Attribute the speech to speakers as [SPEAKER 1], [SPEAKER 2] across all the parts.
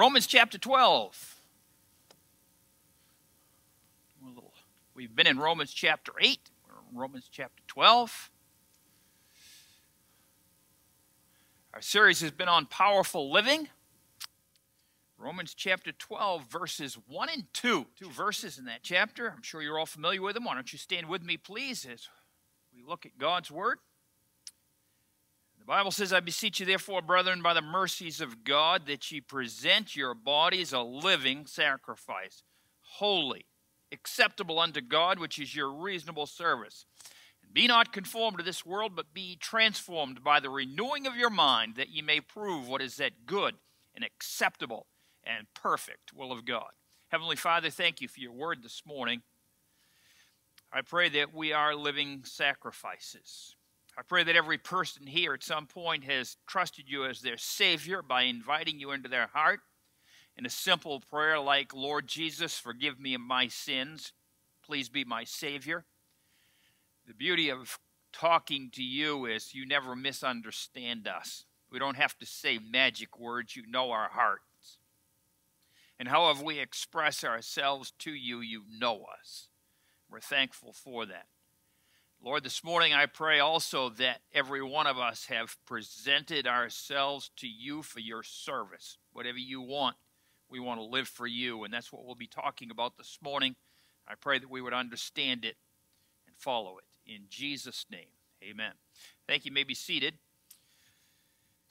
[SPEAKER 1] Romans chapter 12. We've been in Romans chapter 8, Romans chapter 12. Our series has been on powerful living. Romans chapter 12, verses 1 and 2. Two verses in that chapter. I'm sure you're all familiar with them. Why don't you stand with me, please, as we look at God's Word? Bible says, I beseech you, therefore, brethren, by the mercies of God, that ye present your bodies a living sacrifice, holy, acceptable unto God, which is your reasonable service. And be not conformed to this world, but be transformed by the renewing of your mind, that ye may prove what is that good and acceptable and perfect will of God. Heavenly Father, thank you for your word this morning. I pray that we are living sacrifices. I pray that every person here at some point has trusted you as their Savior by inviting you into their heart in a simple prayer like, Lord Jesus, forgive me of my sins. Please be my Savior. The beauty of talking to you is you never misunderstand us. We don't have to say magic words, you know our hearts. And however we express ourselves to you, you know us. We're thankful for that. Lord, this morning I pray also that every one of us have presented ourselves to you for your service. Whatever you want, we want to live for you, and that's what we'll be talking about this morning. I pray that we would understand it and follow it. In Jesus' name, amen. Thank you. you may be seated.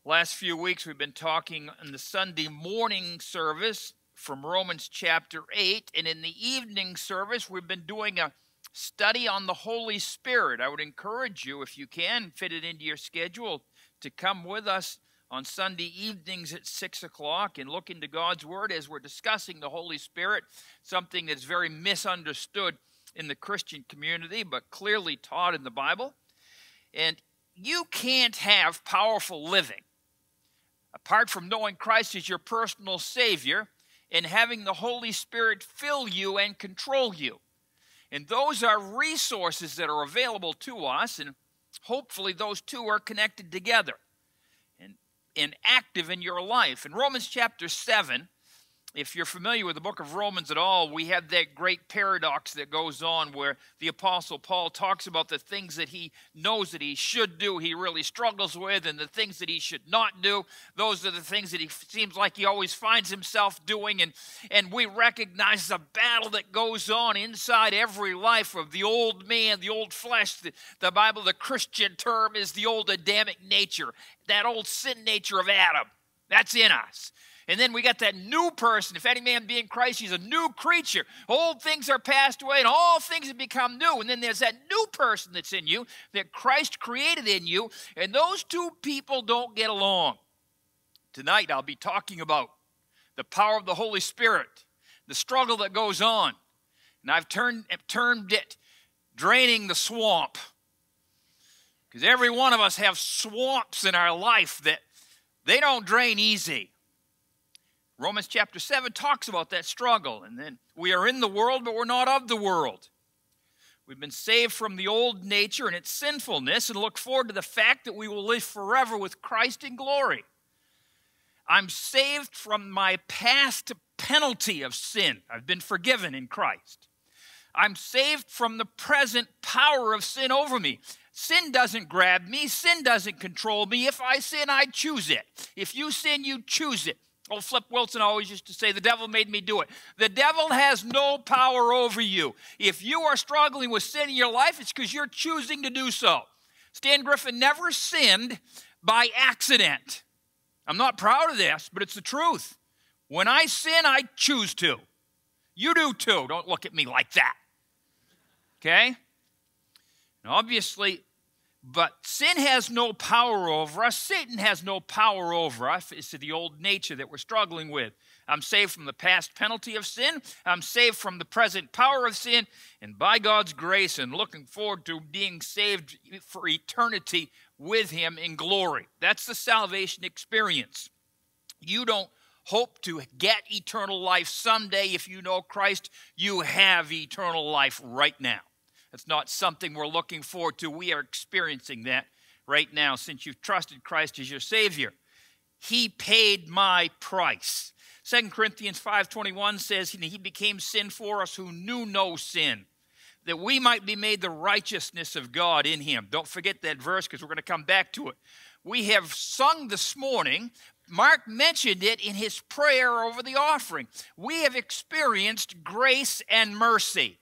[SPEAKER 1] Last few weeks we've been talking in the Sunday morning service from Romans chapter 8, and in the evening service we've been doing a study on the Holy Spirit. I would encourage you, if you can, fit it into your schedule, to come with us on Sunday evenings at 6 o'clock and look into God's Word as we're discussing the Holy Spirit, something that's very misunderstood in the Christian community, but clearly taught in the Bible. And you can't have powerful living apart from knowing Christ as your personal Savior and having the Holy Spirit fill you and control you. And those are resources that are available to us, and hopefully those two are connected together and, and active in your life. In Romans chapter 7, if you're familiar with the book of Romans at all, we have that great paradox that goes on where the Apostle Paul talks about the things that he knows that he should do, he really struggles with, and the things that he should not do. Those are the things that he seems like he always finds himself doing. And, and we recognize the battle that goes on inside every life of the old man, the old flesh. The, the Bible, the Christian term is the old Adamic nature, that old sin nature of Adam. That's in us. And then we got that new person. If any man be in Christ, he's a new creature. Old things are passed away and all things have become new. And then there's that new person that's in you that Christ created in you. And those two people don't get along. Tonight I'll be talking about the power of the Holy Spirit, the struggle that goes on. And I've turned, termed it draining the swamp. Because every one of us have swamps in our life that they don't drain easy. Romans chapter 7 talks about that struggle. And then we are in the world, but we're not of the world. We've been saved from the old nature and its sinfulness and look forward to the fact that we will live forever with Christ in glory. I'm saved from my past penalty of sin. I've been forgiven in Christ. I'm saved from the present power of sin over me. Sin doesn't grab me, sin doesn't control me. If I sin, I choose it. If you sin, you choose it. Old Flip Wilson always used to say, The devil made me do it. The devil has no power over you. If you are struggling with sin in your life, it's because you're choosing to do so. Stan Griffin never sinned by accident. I'm not proud of this, but it's the truth. When I sin, I choose to. You do too. Don't look at me like that. Okay? And obviously, but sin has no power over us. Satan has no power over us. It's the old nature that we're struggling with. I'm saved from the past penalty of sin. I'm saved from the present power of sin. And by God's grace and looking forward to being saved for eternity with Him in glory. That's the salvation experience. You don't hope to get eternal life someday if you know Christ. You have eternal life right now. That's not something we're looking forward to. We are experiencing that right now since you've trusted Christ as your Savior. He paid my price. 2 Corinthians 5:21 says he became sin for us who knew no sin that we might be made the righteousness of God in him. Don't forget that verse because we're going to come back to it. We have sung this morning Mark mentioned it in his prayer over the offering. We have experienced grace and mercy.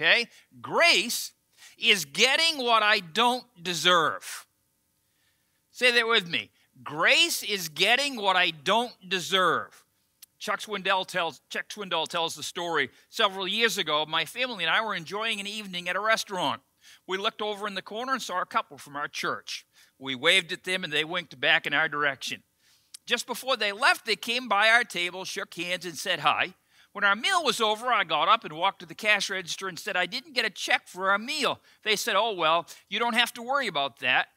[SPEAKER 1] Okay? Grace is getting what I don't deserve. Say that with me. Grace is getting what I don't deserve. Chuck Swindoll tells, Chuck Swindoll tells the story several years ago. My family and I were enjoying an evening at a restaurant. We looked over in the corner and saw a couple from our church. We waved at them and they winked back in our direction. Just before they left, they came by our table, shook hands, and said hi. When our meal was over, I got up and walked to the cash register and said, I didn't get a check for our meal. They said, Oh, well, you don't have to worry about that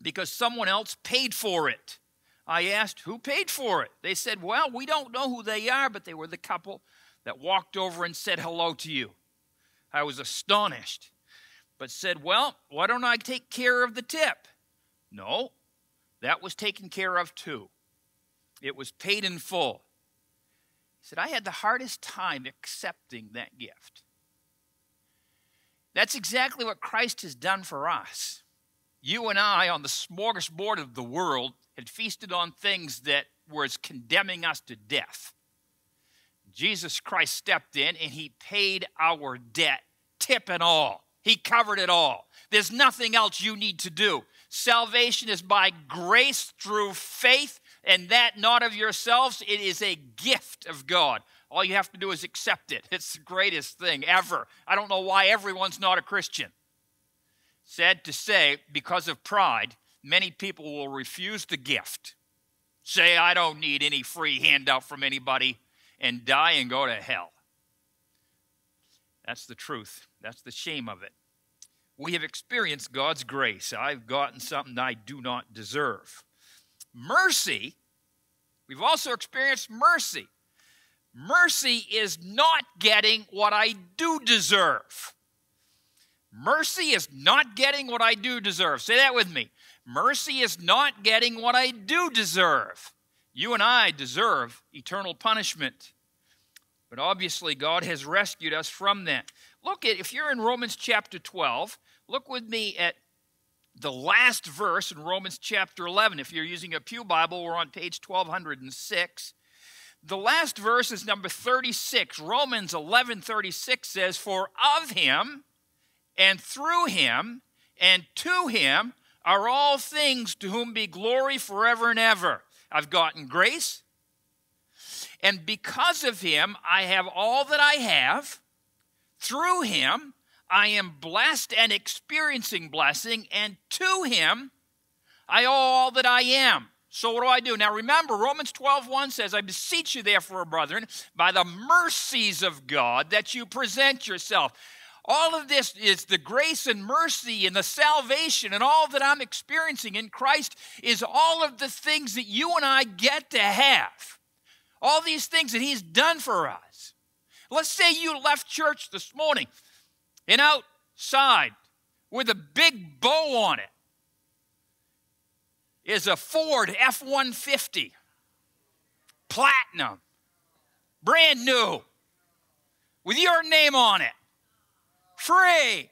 [SPEAKER 1] because someone else paid for it. I asked, Who paid for it? They said, Well, we don't know who they are, but they were the couple that walked over and said hello to you. I was astonished, but said, Well, why don't I take care of the tip? No, that was taken care of too. It was paid in full. He said, I had the hardest time accepting that gift. That's exactly what Christ has done for us. You and I, on the smorgasbord of the world, had feasted on things that was condemning us to death. Jesus Christ stepped in and he paid our debt, tip and all. He covered it all. There's nothing else you need to do. Salvation is by grace through faith and that not of yourselves. It is a gift of God. All you have to do is accept it. It's the greatest thing ever. I don't know why everyone's not a Christian. Sad to say, because of pride, many people will refuse the gift, say, I don't need any free handout from anybody, and die and go to hell. That's the truth. That's the shame of it. We have experienced God's grace. I've gotten something I do not deserve. Mercy, we've also experienced mercy. Mercy is not getting what I do deserve. Mercy is not getting what I do deserve. Say that with me. Mercy is not getting what I do deserve. You and I deserve eternal punishment. But obviously, God has rescued us from that. Look at, if you're in Romans chapter 12, look with me at the last verse in Romans chapter 11. If you're using a Pew Bible, we're on page 1206. The last verse is number 36. Romans 11 36 says, For of him and through him and to him are all things to whom be glory forever and ever. I've gotten grace, and because of him, I have all that I have. Through him, I am blessed and experiencing blessing, and to him I owe all that I am. So what do I do? Now remember, Romans 12, 1 says, I beseech you therefore, brethren, by the mercies of God, that you present yourself. All of this is the grace and mercy and the salvation and all that I'm experiencing in Christ is all of the things that you and I get to have. All these things that He's done for us. Let's say you left church this morning and outside with a big bow on it is a Ford F 150, platinum, brand new, with your name on it, free.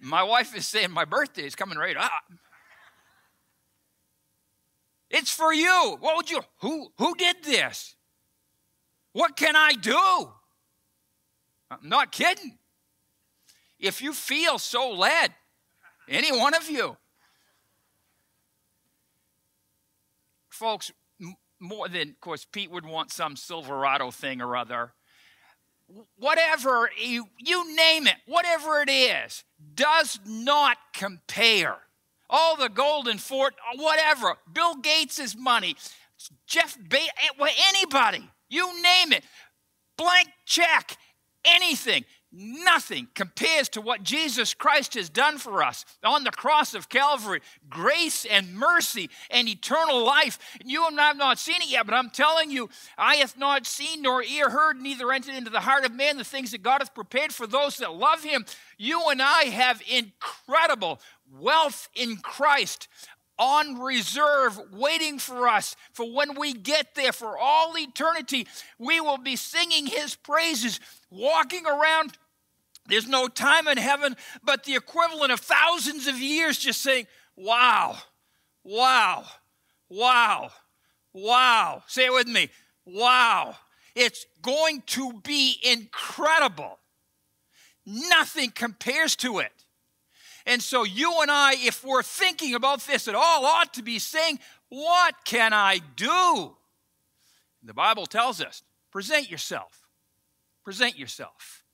[SPEAKER 1] My wife is saying my birthday is coming right up. It's for you. What would you who who did this? What can I do? I'm not kidding. If you feel so led, any one of you, folks, more than, of course, Pete would want some Silverado thing or other. Whatever, you, you name it, whatever it is, does not compare. All the golden fort, whatever, Bill Gates' money, Jeff Bezos, eh, anybody you name it, blank check, anything. Nothing compares to what Jesus Christ has done for us on the cross of Calvary grace and mercy and eternal life. You and I have not seen it yet, but I'm telling you, Eye hath not seen nor ear heard, neither entered into the heart of man the things that God hath prepared for those that love him. You and I have incredible wealth in Christ on reserve, waiting for us. For when we get there, for all eternity, we will be singing His praises, walking around. There's no time in heaven, but the equivalent of thousands of years just saying, Wow, wow, wow, wow. Say it with me. Wow. It's going to be incredible. Nothing compares to it. And so, you and I, if we're thinking about this at all, ought to be saying, What can I do? The Bible tells us present yourself. Present yourself.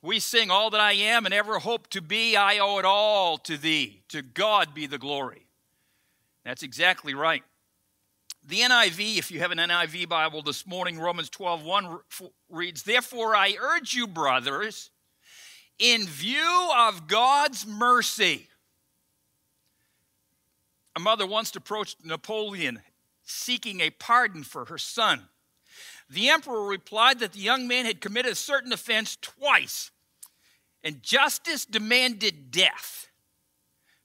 [SPEAKER 1] We sing, All that I am and ever hope to be, I owe it all to thee. To God be the glory. That's exactly right. The NIV, if you have an NIV Bible this morning, Romans 12 1 reads, Therefore I urge you, brothers, in view of God's mercy. A mother once approached Napoleon seeking a pardon for her son. The emperor replied that the young man had committed a certain offense twice, and justice demanded death.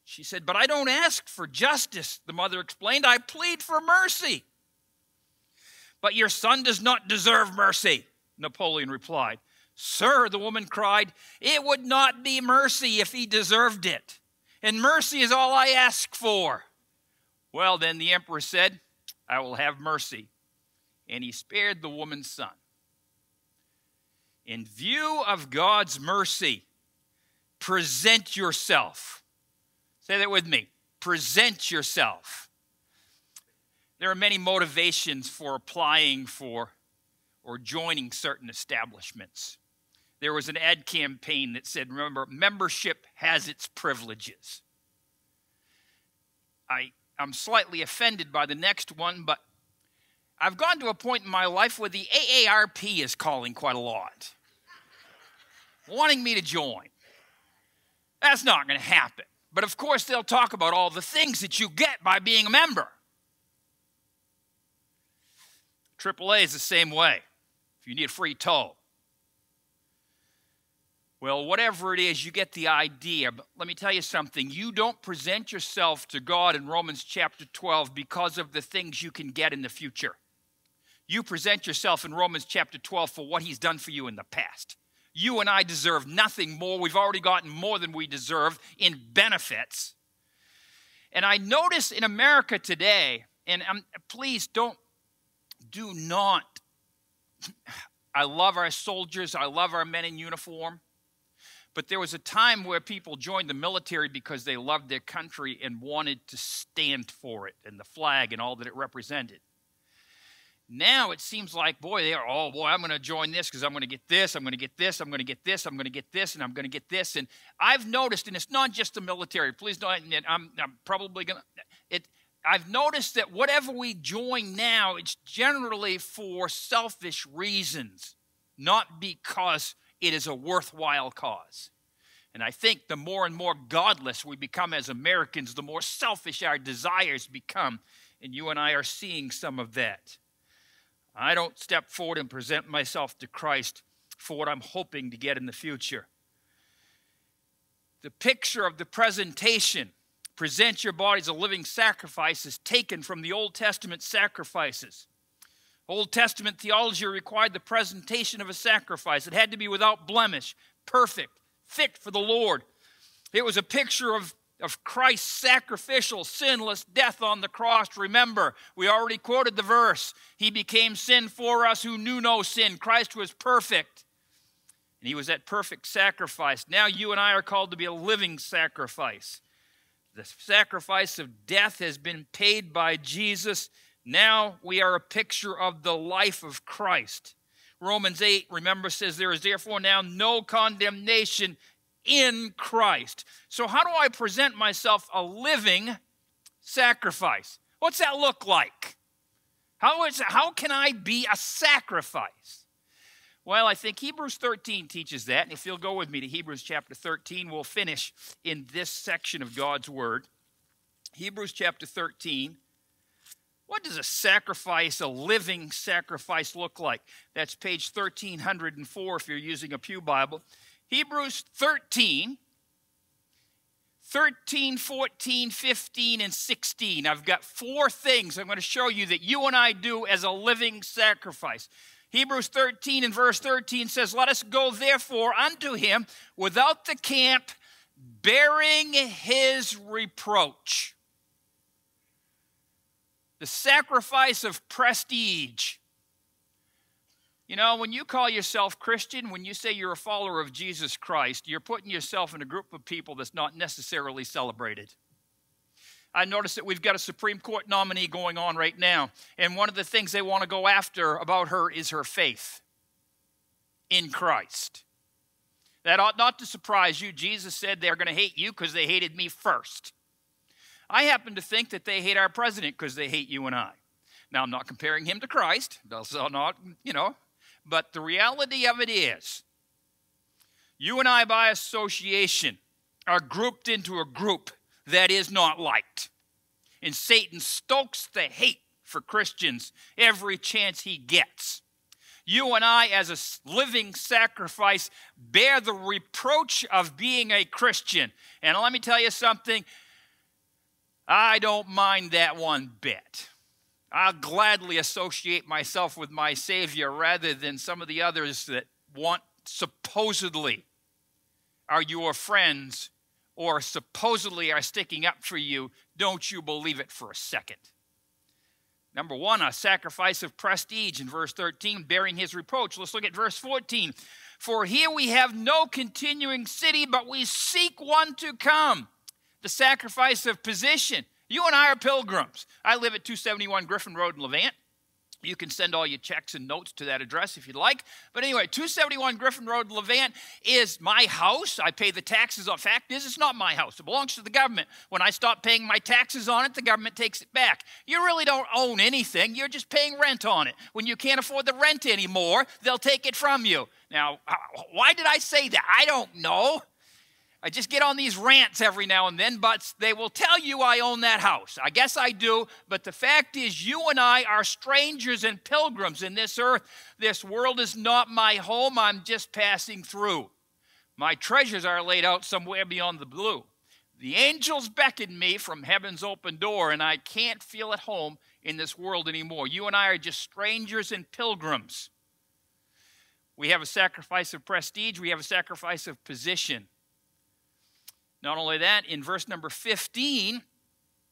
[SPEAKER 1] She said, But I don't ask for justice, the mother explained. I plead for mercy. But your son does not deserve mercy, Napoleon replied. Sir, the woman cried, it would not be mercy if he deserved it. And mercy is all I ask for. Well, then the emperor said, I will have mercy. And he spared the woman's son. In view of God's mercy, present yourself. Say that with me. Present yourself. There are many motivations for applying for or joining certain establishments there was an ad campaign that said, remember, membership has its privileges. I, I'm slightly offended by the next one, but I've gone to a point in my life where the AARP is calling quite a lot, wanting me to join. That's not going to happen. But of course, they'll talk about all the things that you get by being a member. AAA is the same way. If you need a free tow, well, whatever it is, you get the idea. But let me tell you something. You don't present yourself to God in Romans chapter 12 because of the things you can get in the future. You present yourself in Romans chapter 12 for what He's done for you in the past. You and I deserve nothing more. We've already gotten more than we deserve in benefits. And I notice in America today, and I'm, please don't, do not. I love our soldiers, I love our men in uniform. But there was a time where people joined the military because they loved their country and wanted to stand for it and the flag and all that it represented. Now it seems like, boy, they are, oh, boy, I'm going to join this because I'm going to get this, I'm going to get this, I'm going to get this, I'm going to get this, and I'm going to get this. And I've noticed, and it's not just the military, please don't, I'm, I'm probably going to, it, I've noticed that whatever we join now, it's generally for selfish reasons, not because it is a worthwhile cause. And I think the more and more godless we become as Americans, the more selfish our desires become. And you and I are seeing some of that. I don't step forward and present myself to Christ for what I'm hoping to get in the future. The picture of the presentation, present your bodies a living sacrifice, is taken from the Old Testament sacrifices. Old Testament theology required the presentation of a sacrifice. It had to be without blemish, perfect, fit for the Lord. It was a picture of, of Christ's sacrificial, sinless death on the cross. Remember, we already quoted the verse He became sin for us who knew no sin. Christ was perfect, and He was that perfect sacrifice. Now you and I are called to be a living sacrifice. The sacrifice of death has been paid by Jesus now we are a picture of the life of Christ. Romans 8, remember, says, There is therefore now no condemnation in Christ. So, how do I present myself a living sacrifice? What's that look like? How, is, how can I be a sacrifice? Well, I think Hebrews 13 teaches that. And if you'll go with me to Hebrews chapter 13, we'll finish in this section of God's Word. Hebrews chapter 13. What does a sacrifice, a living sacrifice, look like? That's page 1304 if you're using a Pew Bible. Hebrews 13, 13, 14, 15, and 16. I've got four things I'm going to show you that you and I do as a living sacrifice. Hebrews 13 and verse 13 says, Let us go therefore unto him without the camp, bearing his reproach. The sacrifice of prestige. You know, when you call yourself Christian, when you say you're a follower of Jesus Christ, you're putting yourself in a group of people that's not necessarily celebrated. I noticed that we've got a Supreme Court nominee going on right now, and one of the things they want to go after about her is her faith in Christ. That ought not to surprise you. Jesus said they're going to hate you because they hated me first. I happen to think that they hate our president because they hate you and I. Now, I'm not comparing him to Christ. That's not, you know, but the reality of it is, you and I, by association, are grouped into a group that is not liked. And Satan stokes the hate for Christians every chance he gets. You and I, as a living sacrifice, bear the reproach of being a Christian. And let me tell you something, I don't mind that one bit. I'll gladly associate myself with my Savior rather than some of the others that want supposedly are your friends or supposedly are sticking up for you. Don't you believe it for a second. Number one, a sacrifice of prestige in verse 13, bearing his reproach. Let's look at verse 14. For here we have no continuing city, but we seek one to come. The sacrifice of position. You and I are pilgrims. I live at 271 Griffin Road in Levant. You can send all your checks and notes to that address if you'd like. But anyway, 271 Griffin Road, Levant is my house. I pay the taxes on. Fact is, it's not my house. It belongs to the government. When I stop paying my taxes on it, the government takes it back. You really don't own anything. You're just paying rent on it. When you can't afford the rent anymore, they'll take it from you. Now, why did I say that? I don't know. I just get on these rants every now and then, but they will tell you I own that house. I guess I do, but the fact is, you and I are strangers and pilgrims in this earth. This world is not my home, I'm just passing through. My treasures are laid out somewhere beyond the blue. The angels beckon me from heaven's open door, and I can't feel at home in this world anymore. You and I are just strangers and pilgrims. We have a sacrifice of prestige, we have a sacrifice of position. Not only that, in verse number 15,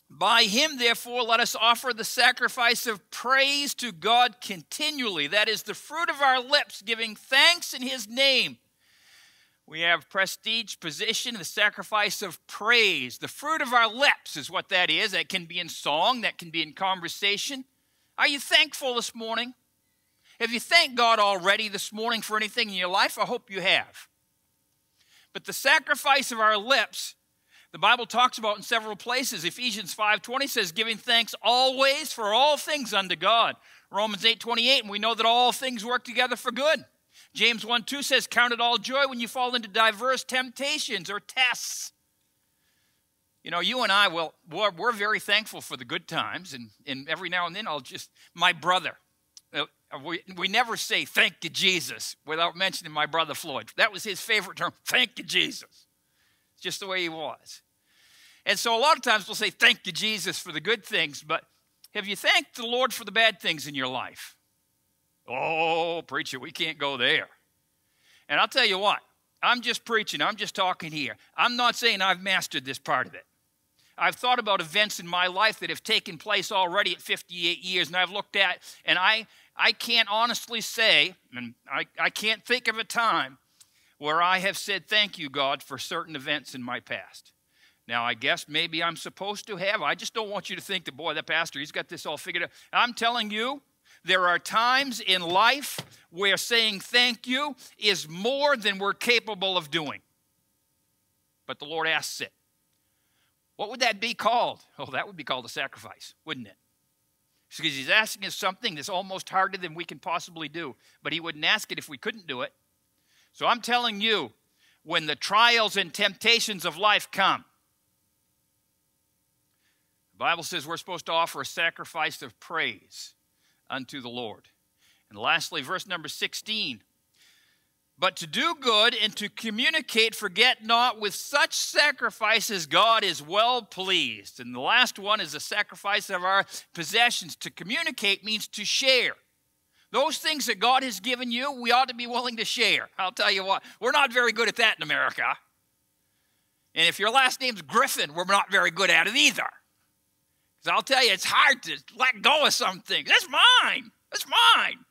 [SPEAKER 1] by him, therefore, let us offer the sacrifice of praise to God continually. That is the fruit of our lips, giving thanks in his name. We have prestige, position, the sacrifice of praise. The fruit of our lips is what that is. That can be in song, that can be in conversation. Are you thankful this morning? Have you thanked God already this morning for anything in your life? I hope you have. But the sacrifice of our lips, the Bible talks about in several places. Ephesians 5:20 says, giving thanks always for all things unto God. Romans 8:28, and we know that all things work together for good. James 1 2 says, Count it all joy when you fall into diverse temptations or tests. You know, you and I, well, we're, we're very thankful for the good times, and, and every now and then I'll just, my brother, we, we never say thank you, Jesus, without mentioning my brother Floyd. That was his favorite term, thank you, Jesus. It's just the way he was. And so a lot of times we'll say thank you, Jesus, for the good things, but have you thanked the Lord for the bad things in your life? Oh, preacher, we can't go there. And I'll tell you what, I'm just preaching, I'm just talking here. I'm not saying I've mastered this part of it. I've thought about events in my life that have taken place already at 58 years, and I've looked at, and I I can't honestly say, and I, I can't think of a time where I have said thank you, God, for certain events in my past. Now, I guess maybe I'm supposed to have. I just don't want you to think that, boy, that pastor, he's got this all figured out. I'm telling you, there are times in life where saying thank you is more than we're capable of doing. But the Lord asks it. What would that be called? Oh, that would be called a sacrifice, wouldn't it? Because he's asking us something that's almost harder than we can possibly do. But he wouldn't ask it if we couldn't do it. So I'm telling you, when the trials and temptations of life come, the Bible says we're supposed to offer a sacrifice of praise unto the Lord. And lastly, verse number 16 but to do good and to communicate, forget not, with such sacrifices God is well pleased. And the last one is the sacrifice of our possessions. To communicate means to share. Those things that God has given you, we ought to be willing to share. I'll tell you what, we're not very good at that in America. And if your last name's Griffin, we're not very good at it either. Because I'll tell you, it's hard to let go of some things. That's mine. That's mine.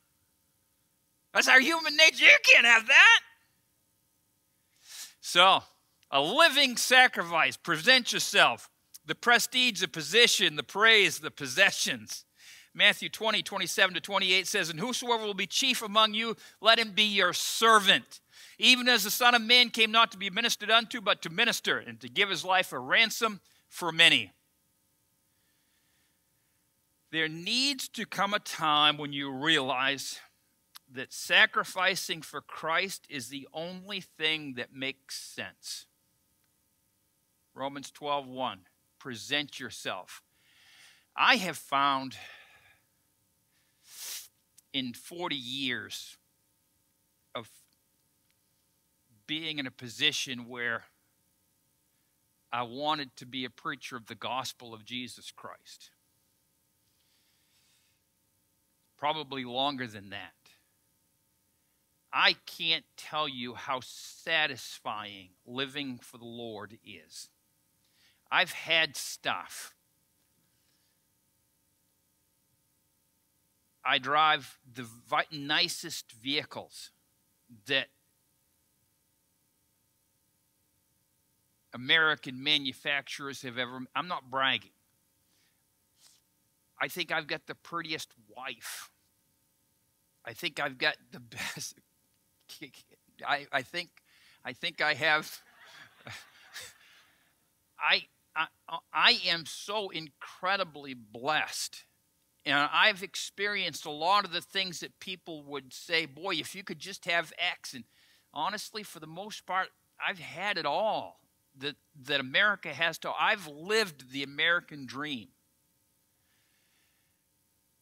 [SPEAKER 1] That's our human nature. You can't have that. So, a living sacrifice. Present yourself. The prestige, the position, the praise, the possessions. Matthew 20, 27 to 28 says, And whosoever will be chief among you, let him be your servant. Even as the Son of Man came not to be ministered unto, but to minister, and to give his life a ransom for many. There needs to come a time when you realize that sacrificing for Christ is the only thing that makes sense. Romans 12:1 present yourself. I have found in 40 years of being in a position where I wanted to be a preacher of the gospel of Jesus Christ. Probably longer than that. I can't tell you how satisfying living for the Lord is. I've had stuff. I drive the nicest vehicles that American manufacturers have ever. I'm not bragging. I think I've got the prettiest wife. I think I've got the best I, I think I think I have I, I I am so incredibly blessed. And I've experienced a lot of the things that people would say, boy, if you could just have X. And honestly, for the most part, I've had it all that, that America has to. I've lived the American dream.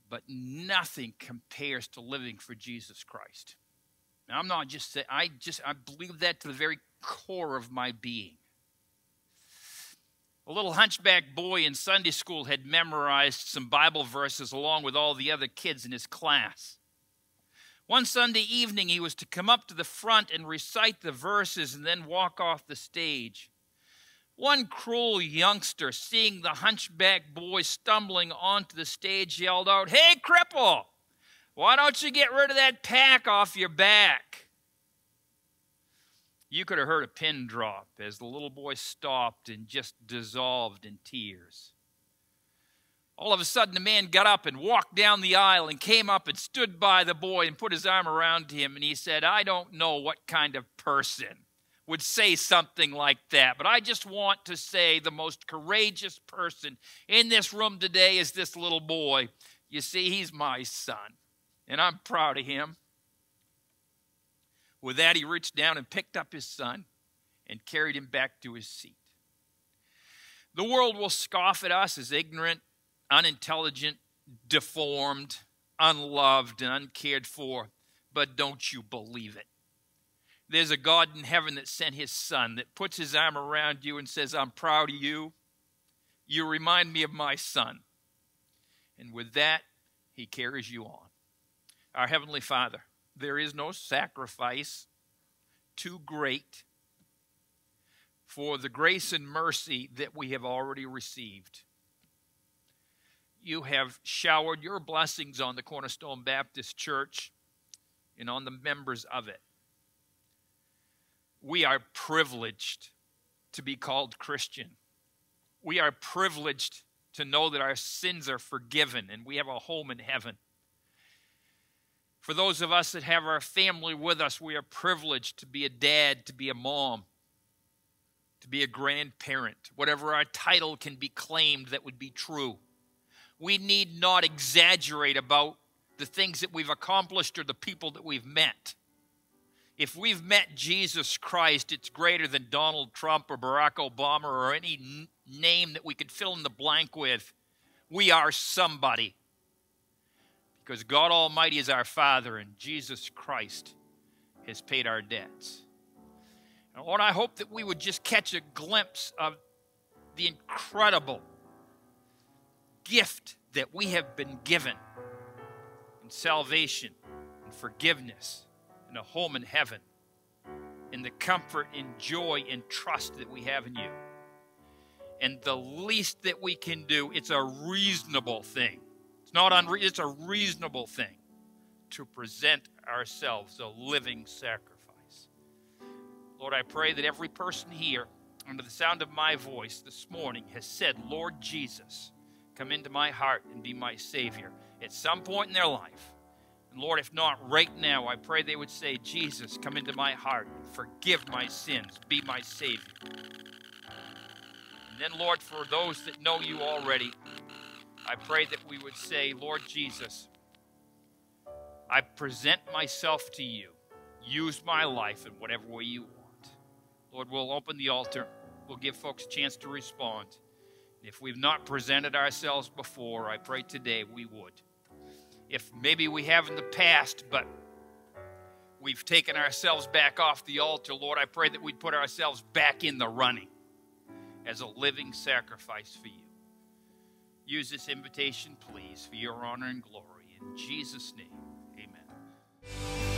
[SPEAKER 1] But nothing compares to living for Jesus Christ. And I'm not just saying, I just, I believe that to the very core of my being. A little hunchback boy in Sunday school had memorized some Bible verses along with all the other kids in his class. One Sunday evening, he was to come up to the front and recite the verses and then walk off the stage. One cruel youngster, seeing the hunchback boy stumbling onto the stage, yelled out, Hey, cripple! Why don't you get rid of that pack off your back? You could have heard a pin drop as the little boy stopped and just dissolved in tears. All of a sudden, the man got up and walked down the aisle and came up and stood by the boy and put his arm around him. And he said, I don't know what kind of person would say something like that, but I just want to say the most courageous person in this room today is this little boy. You see, he's my son and I'm proud of him. With that, he reached down and picked up his son and carried him back to his seat. The world will scoff at us as ignorant, unintelligent, deformed, unloved, and uncared for, but don't you believe it. There's a God in heaven that sent his son that puts his arm around you and says, I'm proud of you. You remind me of my son. And with that, he carries you on. Our Heavenly Father, there is no sacrifice too great for the grace and mercy that we have already received. You have showered your blessings on the Cornerstone Baptist Church and on the members of it. We are privileged to be called Christian. We are privileged to know that our sins are forgiven and we have a home in heaven. For those of us that have our family with us, we are privileged to be a dad, to be a mom, to be a grandparent. Whatever our title can be claimed that would be true. We need not exaggerate about the things that we've accomplished or the people that we've met. If we've met Jesus Christ, it's greater than Donald Trump or Barack Obama or any name that we could fill in the blank with. We are somebody because God Almighty is our Father and Jesus Christ has paid our debts. And Lord, I hope that we would just catch a glimpse of the incredible gift that we have been given in salvation and forgiveness and a home in heaven, and the comfort and joy and trust that we have in you. And the least that we can do, it's a reasonable thing. It's not unre- it's a reasonable thing to present ourselves a living sacrifice. Lord, I pray that every person here, under the sound of my voice this morning, has said, Lord Jesus, come into my heart and be my Savior at some point in their life. And Lord, if not right now, I pray they would say, Jesus, come into my heart, forgive my sins, be my Savior. And then, Lord, for those that know you already, I pray that we would say, Lord Jesus, I present myself to you. Use my life in whatever way you want. Lord, we'll open the altar. We'll give folks a chance to respond. If we've not presented ourselves before, I pray today we would. If maybe we have in the past, but we've taken ourselves back off the altar, Lord, I pray that we'd put ourselves back in the running as a living sacrifice for you. Use this invitation, please, for your honor and glory. In Jesus' name, amen.